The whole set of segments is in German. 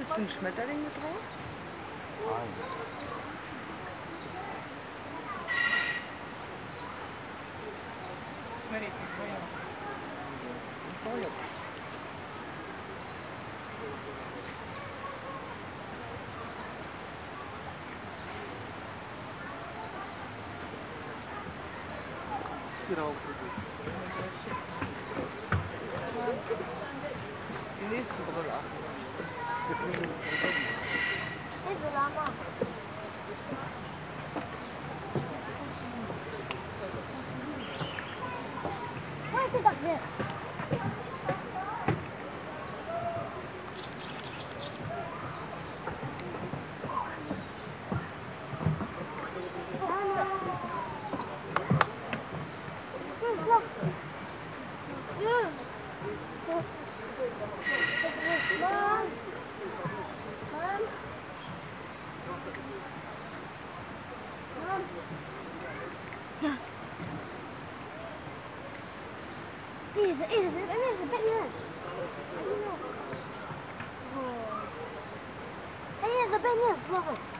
Hattest du einen Schmetterling mit drauf? Nein. Смотрите, понял. спирал будет. Yeah. é, is, it is, é, is, it is. It is, it.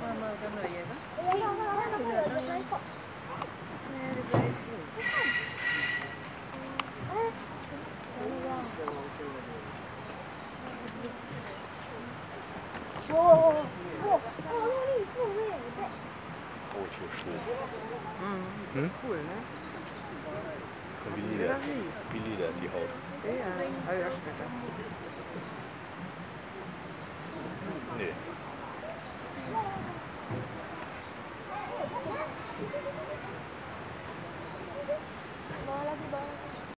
Mama, gonna, yeah. Schwung. Mhm. Hm? Cool, ne? Wie Leder. Wie Leder, die Haut. Ja, ja, ah, später.